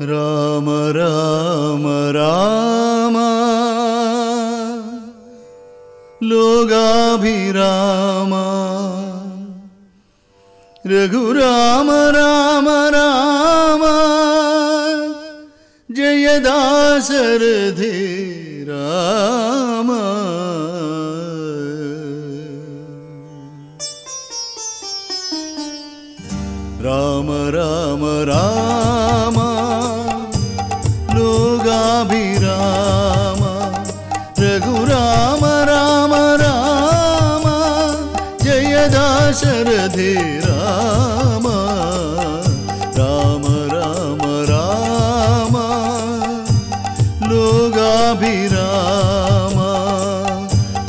രാമ രാമ രാമ ലോകാഭിരാമ രഘുരാമ രാമ രാമ ജയദാശരഥേ രാമ രാമ शरधे राम। राम राम राम। लोगाभिराम।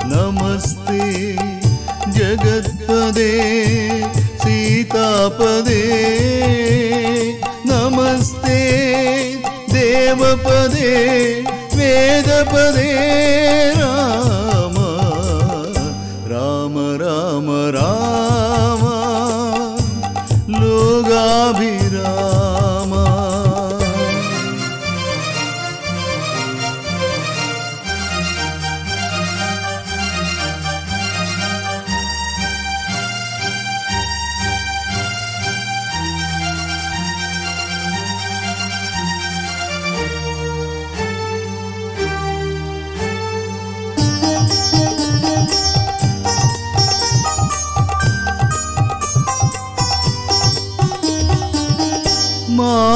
नमस्ते जगत्पदे सीतापदे। नमस्ते देवपदे वेदपदे। राम। राम राम राम।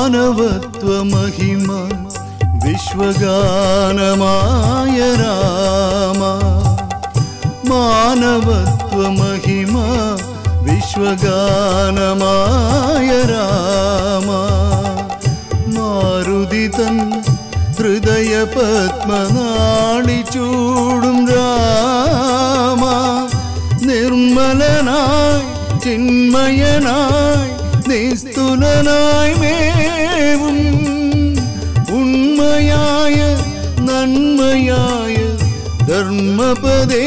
മാനവത്വമഹിമ വിശ്വഗാനമായ രാമ. മാനവത്വമഹിമ വിശ്വഗാനമായ രാമ. മാരുതി തൻ ഹൃദയ പത്മനാളി ചൂടും രാമ. നിർമ്മലനായി ചിന്മയനായി നിസ്തുലനായി മേവും ധർമ്മപദേ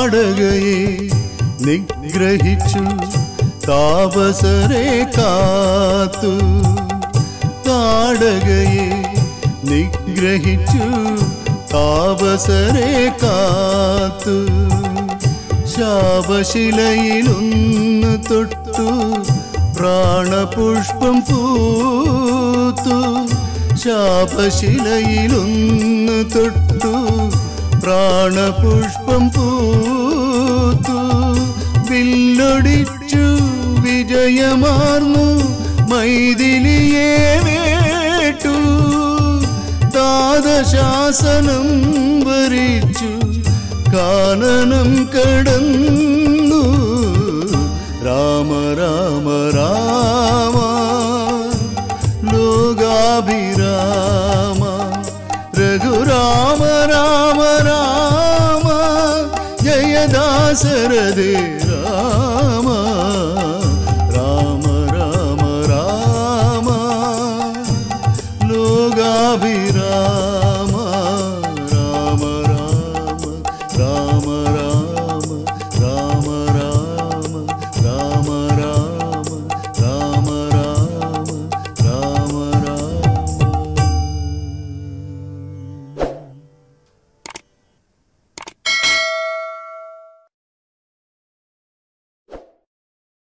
താടകയെ നിഗ്രഹിച്ചു താപസരെ കാത്തു. നാടകയെ നിഗ്രഹിച്ചു താപസരെ കാത്തു. ശാപശിലയിലൊന്ന് തൊട്ടു പ്രാണപുഷ്പം പൂത്തു. ശാപശിലയിലൊന്ന് തൊട്ടു പ്രാണപുഷ്പം പൂത്തു. വില്ലൊടിച്ചു വിജയമാർന്നു. വേട്ടു. താതശാസനം വരിച്ചു. കാനനം കടന്നു. سردي.